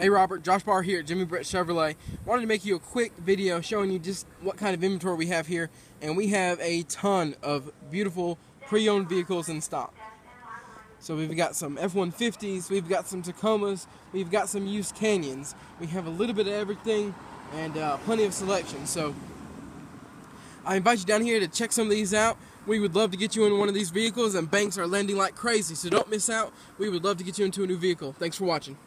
Hey Robert, Josh Barr here at Jimmy Britt Chevrolet. Wanted to make you a quick video showing you just what kind of inventory we have here, and we have a ton of beautiful pre-owned vehicles in stock. So we've got some F-150s, we've got some Tacomas, we've got some used Canyons. We have a little bit of everything and uh, plenty of selection. So I invite you down here to check some of these out. We would love to get you in one of these vehicles, and banks are lending like crazy, so don't miss out. We would love to get you into a new vehicle. Thanks for watching.